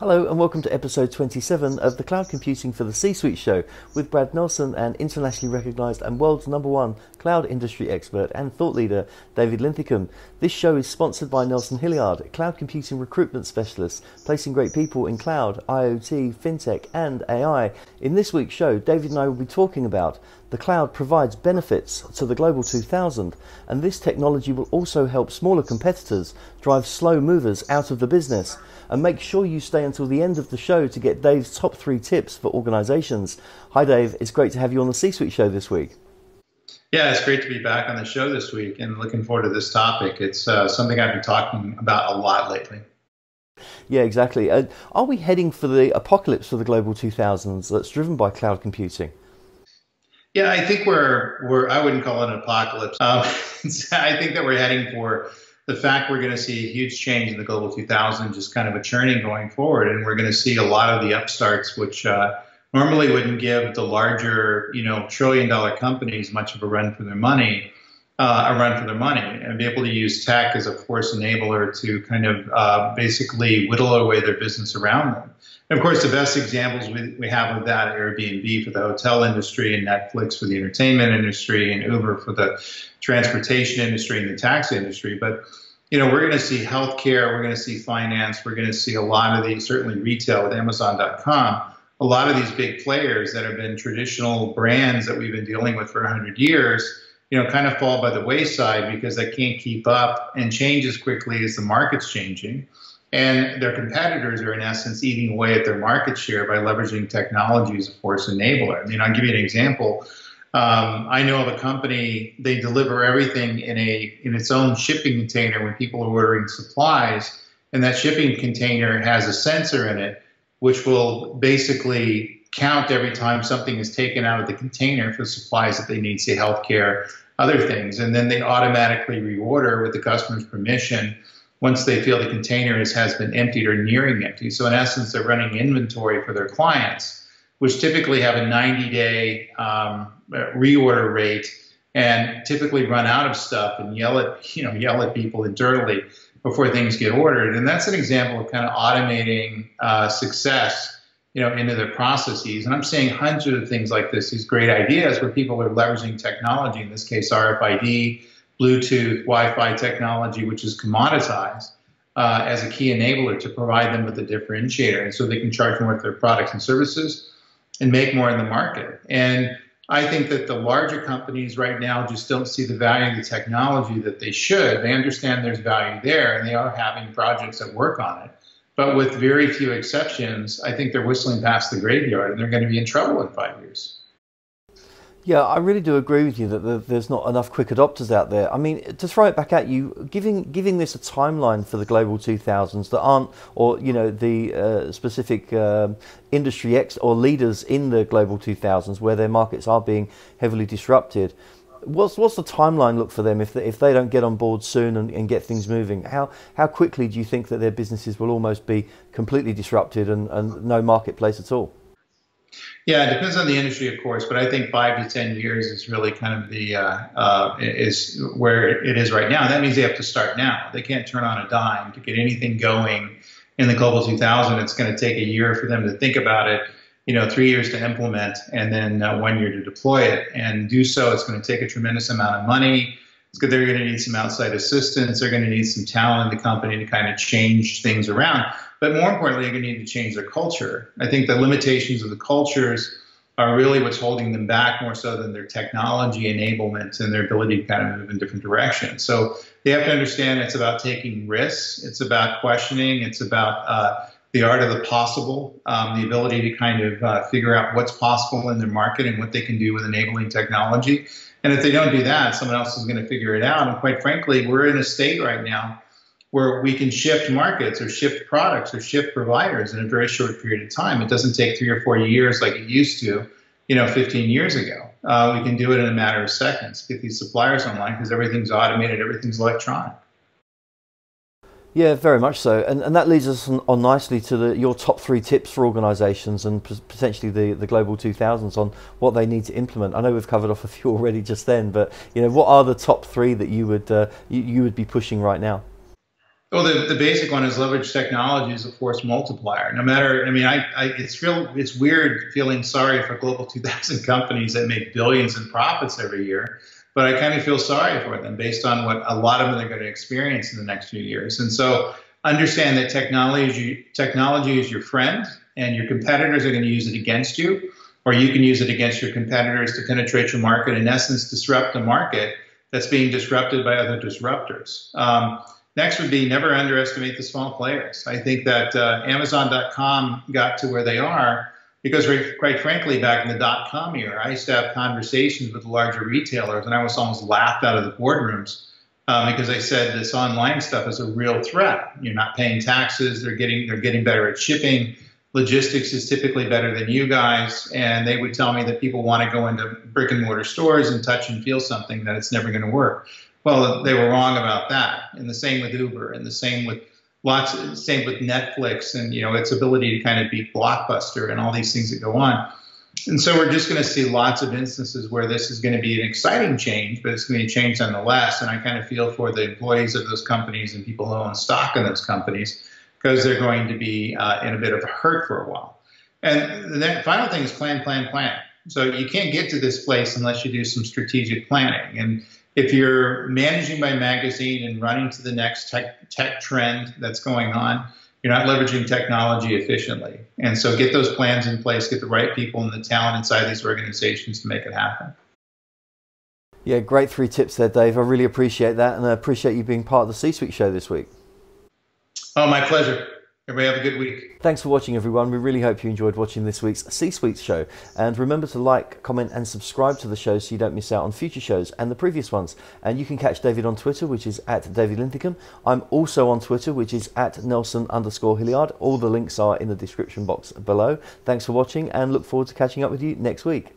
Hello and welcome to episode 27 of the Cloud Computing for the C-Suite show with Brad Nelson and internationally recognized and world's number one cloud industry expert and thought leader David Linthicum. This show is sponsored by Nelson Hilliard, cloud computing recruitment specialist, placing great people in cloud, IoT, fintech and AI. In this week's show, David and I will be talking about the cloud provides benefits to the Global 2000, and this technology will also help smaller competitors drive slow movers out of the business. And make sure you stay until the end of the show to get Dave's top three tips for organizations. Hi, Dave. It's great to have you on the C Suite show this week. Yeah, it's great to be back on the show this week and looking forward to this topic. It's uh, something I've been talking about a lot lately. Yeah, exactly. Uh, are we heading for the apocalypse for the global 2000s that's driven by cloud computing? Yeah, I think we're we're I wouldn't call it an apocalypse. Um, I think that we're heading for the fact we're going to see a huge change in the global 2000, just kind of a churning going forward, and we're going to see a lot of the upstarts, which uh, normally wouldn't give the larger, you know, trillion dollar companies much of a run for their money, uh, a run for their money, and be able to use tech as a force enabler to kind of uh, basically whittle away their business around them. And of course, the best examples we, we have of that Airbnb for the hotel industry, and Netflix for the entertainment industry, and Uber for the transportation industry and the taxi industry. But you know, we're going to see healthcare, we're going to see finance, we're going to see a lot of these, certainly retail with Amazon.com. A lot of these big players that have been traditional brands that we've been dealing with for 100 years, you know, kind of fall by the wayside because they can't keep up and change as quickly as the market's changing. And their competitors are, in essence, eating away at their market share by leveraging technology as a force enabler. I mean, I'll give you an example. Um, I know of a company, they deliver everything in, a, in its own shipping container when people are ordering supplies. And that shipping container has a sensor in it, which will basically count every time something is taken out of the container for supplies that they need, say healthcare, other things. And then they automatically reorder with the customer's permission once they feel the container has, has been emptied or nearing empty. So in essence, they're running inventory for their clients, which typically have a 90 day um, reorder rate and typically run out of stuff and yell at, you know, yell at people internally before things get ordered. And that's an example of kind of automating uh, success, you know, into their processes. And I'm seeing hundreds of things like this, these great ideas where people are leveraging technology, in this case, RFID, Bluetooth, Wi-Fi technology, which is commoditized, uh, as a key enabler to provide them with a differentiator, and so they can charge more for their products and services and make more in the market. And I think that the larger companies right now just don't see the value of the technology that they should. They understand there's value there, and they are having projects that work on it. But with very few exceptions, I think they're whistling past the graveyard, and they're going to be in trouble in five years. Yeah, I really do agree with you that there's not enough quick adopters out there. I mean, to throw it back at you, giving giving this a timeline for the global 2000s that aren't, or you know, the uh, specific um, industry ex or leaders in the global 2000s where their markets are being heavily disrupted. What's what's the timeline look for them if they, if they don't get on board soon and, and get things moving? How how quickly do you think that their businesses will almost be completely disrupted and, and no marketplace at all? Yeah, it depends on the industry, of course, but I think five to ten years is really kind of the uh, uh, is where it is right now. That means they have to start now. They can't turn on a dime to get anything going in the global 2000. It's going to take a year for them to think about it. You know, three years to implement, and then uh, one year to deploy it. And do so, it's going to take a tremendous amount of money. They're going to need some outside assistance. They're going to need some talent in the company to kind of change things around. But more importantly, they're going to need to change their culture. I think the limitations of the cultures are really what's holding them back more so than their technology enablement and their ability to kind of move in different directions. So they have to understand it's about taking risks, it's about questioning, it's about uh, the art of the possible, um, the ability to kind of uh, figure out what's possible in their market and what they can do with enabling technology. And if they don't do that, someone else is going to figure it out. And quite frankly, we're in a state right now where we can shift markets or shift products or shift providers in a very short period of time. It doesn't take three or four years like it used to, you know, 15 years ago. Uh, we can do it in a matter of seconds. Get these suppliers online because everything's automated, everything's electronic. Yeah, very much so, and and that leads us on, on nicely to the, your top three tips for organisations and potentially the, the global 2000s on what they need to implement. I know we've covered off a few already just then, but you know what are the top three that you would uh, you, you would be pushing right now? Well, the, the basic one is leverage technology as a force multiplier. No matter, I mean, I, I it's real, it's weird feeling sorry for global 2000 companies that make billions in profits every year, but I kind of feel sorry for them based on what a lot of them are going to experience in the next few years. And so, understand that technology technology is your friend, and your competitors are going to use it against you, or you can use it against your competitors to penetrate your market. In essence, disrupt the market that's being disrupted by other disruptors. Um, Next would be never underestimate the small players. I think that uh, Amazon.com got to where they are because, quite frankly, back in the dot com era, I used to have conversations with larger retailers, and I was almost laughed out of the boardrooms uh, because I said this online stuff is a real threat. You're not paying taxes; they're getting they're getting better at shipping. Logistics is typically better than you guys, and they would tell me that people want to go into brick and mortar stores and touch and feel something that it's never going to work. Well, they were wrong about that. And the same with Uber, and the same with lots, same with Netflix, and you know its ability to kind of be Blockbuster and all these things that go on. And so we're just going to see lots of instances where this is going to be an exciting change, but it's going to be a change nonetheless. And I kind of feel for the employees of those companies and people who own stock in those companies because they're going to be uh, in a bit of a hurt for a while. And the final thing is plan, plan, plan. So you can't get to this place unless you do some strategic planning. And if you're managing by magazine and running to the next tech, tech trend that's going on, you're not leveraging technology efficiently. And so get those plans in place, get the right people and the talent inside these organizations to make it happen. Yeah, great three tips there, Dave. I really appreciate that, and I appreciate you being part of the C Suite show this week. Oh, my pleasure. Everybody have a good week. Thanks for watching, everyone. We really hope you enjoyed watching this week's C Suite show. And remember to like, comment, and subscribe to the show so you don't miss out on future shows and the previous ones. And you can catch David on Twitter, which is at David Linthicum. I'm also on Twitter, which is at Nelson underscore Hilliard. All the links are in the description box below. Thanks for watching and look forward to catching up with you next week.